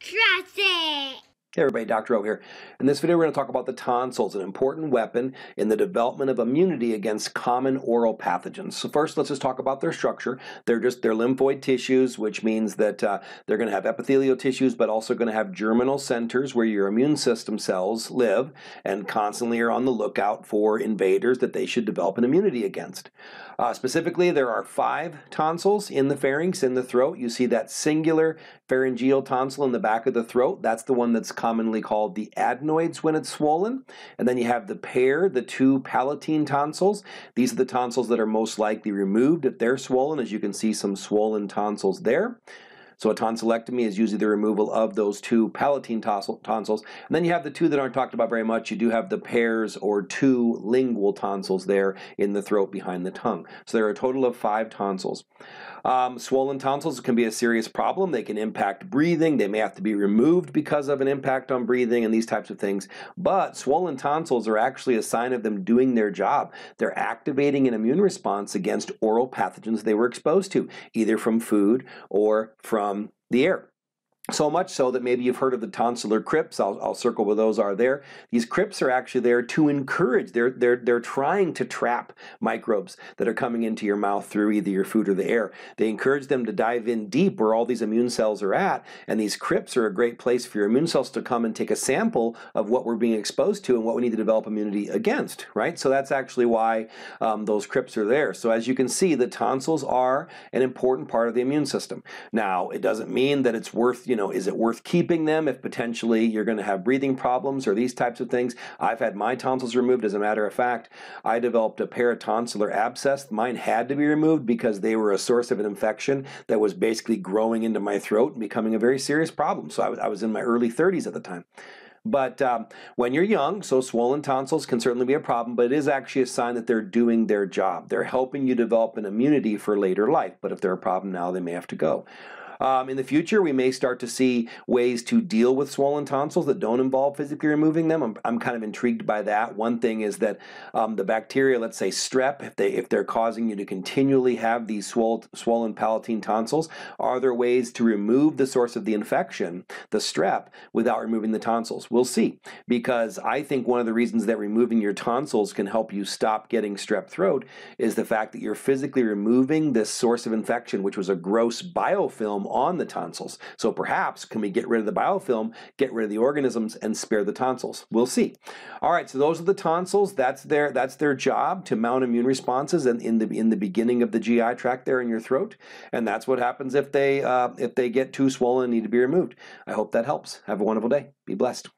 It! Hey everybody, Dr. O here. In this video we're going to talk about the tonsils, an important weapon in the development of immunity against common oral pathogens. So first let's just talk about their structure. They're just they're lymphoid tissues, which means that uh, they're going to have epithelial tissues but also going to have germinal centers where your immune system cells live and constantly are on the lookout for invaders that they should develop an immunity against. Uh, specifically, there are five tonsils in the pharynx, in the throat. You see that singular pharyngeal tonsil in the back of the throat. That's the one that's commonly called the adenoids when it's swollen. And then you have the pair, the two palatine tonsils. These are the tonsils that are most likely removed if they're swollen, as you can see some swollen tonsils there. So a tonsillectomy is usually the removal of those two palatine tonsils. And then you have the two that aren't talked about very much. You do have the pairs or two lingual tonsils there in the throat behind the tongue. So there are a total of five tonsils. Um, swollen tonsils can be a serious problem. They can impact breathing. They may have to be removed because of an impact on breathing and these types of things. But swollen tonsils are actually a sign of them doing their job. They're activating an immune response against oral pathogens they were exposed to, either from food or from um, the air. So much so that maybe you've heard of the tonsillar crypts. I'll, I'll, circle where those are there. These crypts are actually there to encourage. They're they're they're trying to trap microbes that are coming into your mouth through either your food or the air. They encourage them to dive in deep where all these immune cells are at, and these crypts are a great place for your immune cells to come and take a sample of what we're being exposed to and what we need to develop immunity against. Right. So that's actually why um, those crypts are there. So as you can see, the tonsils are an important part of the immune system. Now it doesn't mean that it's worth you know, is it worth keeping them if potentially you're going to have breathing problems or these types of things? I've had my tonsils removed. As a matter of fact, I developed a paratonsillar abscess. Mine had to be removed because they were a source of an infection that was basically growing into my throat and becoming a very serious problem. So I was, I was in my early 30s at the time. But um, when you're young, so swollen tonsils can certainly be a problem, but it is actually a sign that they're doing their job. They're helping you develop an immunity for later life. But if they're a problem now, they may have to go. Um, in the future, we may start to see ways to deal with swollen tonsils that don't involve physically removing them. I'm, I'm kind of intrigued by that. One thing is that um, the bacteria, let's say strep, if they if they're causing you to continually have these swollen, swollen palatine tonsils, are there ways to remove the source of the infection, the strep, without removing the tonsils? We'll see. Because I think one of the reasons that removing your tonsils can help you stop getting strep throat is the fact that you're physically removing this source of infection, which was a gross biofilm on the tonsils. So perhaps can we get rid of the biofilm, get rid of the organisms, and spare the tonsils? We'll see. All right, so those are the tonsils. That's their that's their job to mount immune responses and in the in the beginning of the GI tract there in your throat, and that's what happens if they uh, if they get too swollen and need to be removed. I hope that helps. Have a wonderful day. Be blessed.